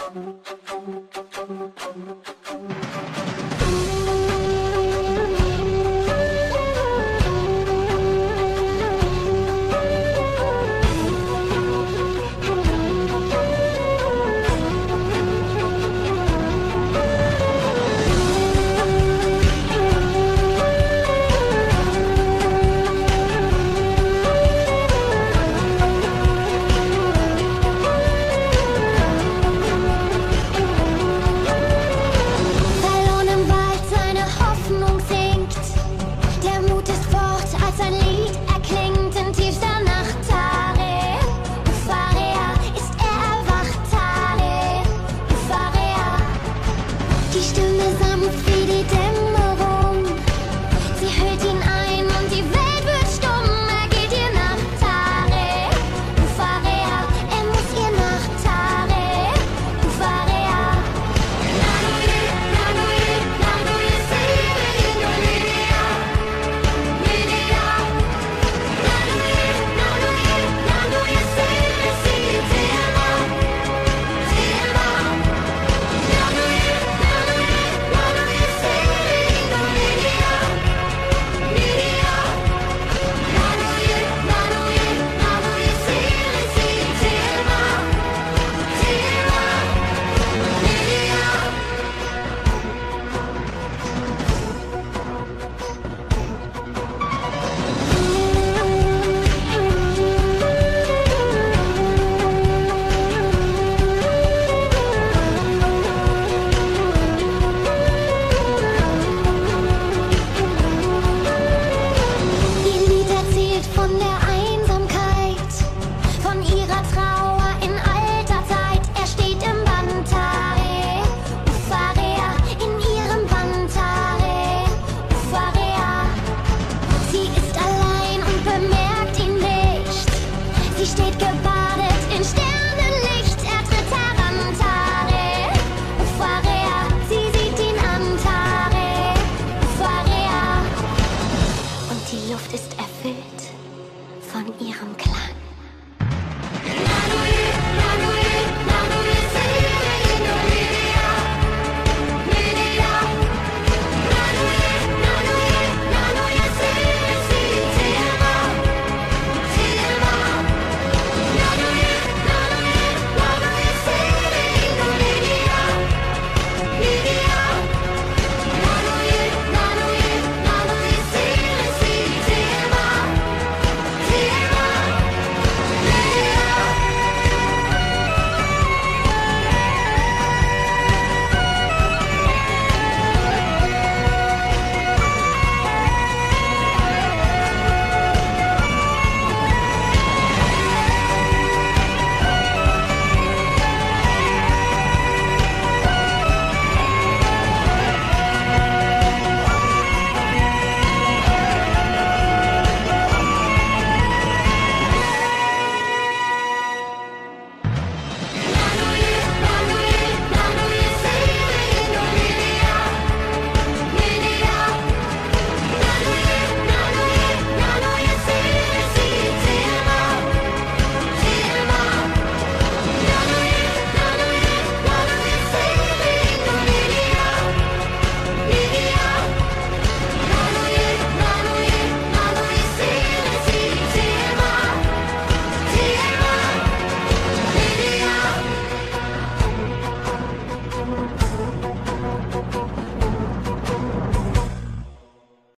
Verloren Dich stille Samen für die Dämme. sie steht gebannt.